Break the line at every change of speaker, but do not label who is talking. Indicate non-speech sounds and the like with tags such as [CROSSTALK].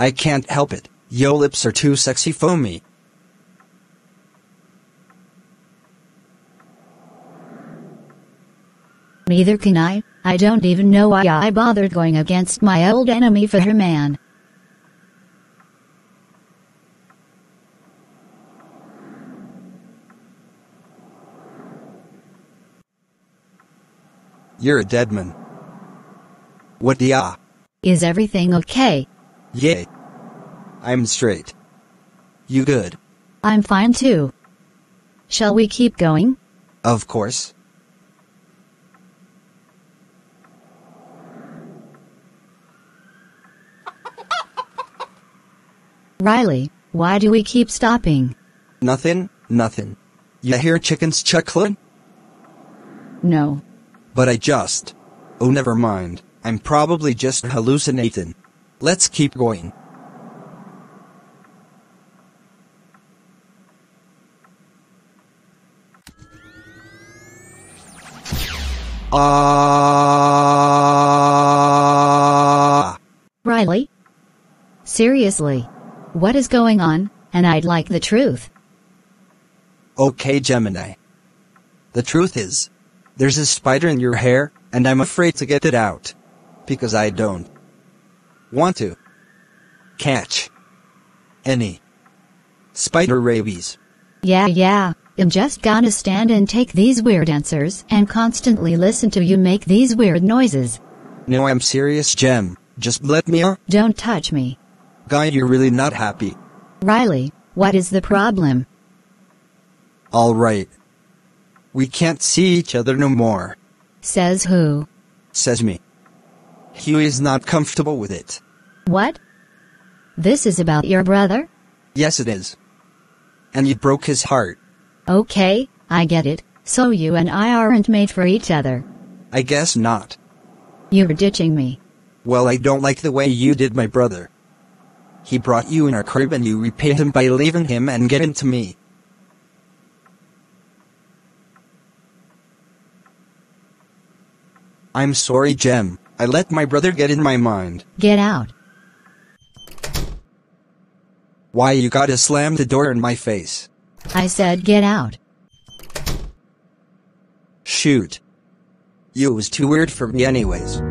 I can't help it. Yo lips are too sexy for me.
Neither can I. I don't even know why I bothered going against my old enemy for her man.
You're a dead man. What ya?
Is everything okay?
Yay. I'm straight. You good?
I'm fine too. Shall we keep going?
Of course. [LAUGHS]
Riley, why do we keep stopping?
Nothing, nothing. You hear chickens chuckling?
No.
But I just. Oh, never mind. I'm probably just hallucinating. Let's keep going. Ah.
Riley? Seriously? What is going on? And I'd like the truth.
Okay, Gemini. The truth is, there's a spider in your hair, and I'm afraid to get it out. Because I don't want to catch any spider rabies.
Yeah, yeah. I'm just gonna stand and take these weird answers and constantly listen to you make these weird noises.
No, I'm serious, Gem. Just let me out.
Don't touch me.
Guy, you're really not happy.
Riley, what is the problem?
Alright. We can't see each other no more,
Says who?
says me. Huey's not comfortable with it.
What? This is about your brother?
Yes, it is. And you broke his heart.
Okay, I get it. So you and I aren't made for each other.
I guess not.
You're ditching me.
Well, I don't like the way you did my brother. He brought you in our crib and you repaid him by leaving him and getting to me. I'm sorry, Gem. I let my brother get in my mind.
Get out.
Why you gotta slam the door in my face?
I said get out.
Shoot. You was too weird for me anyways.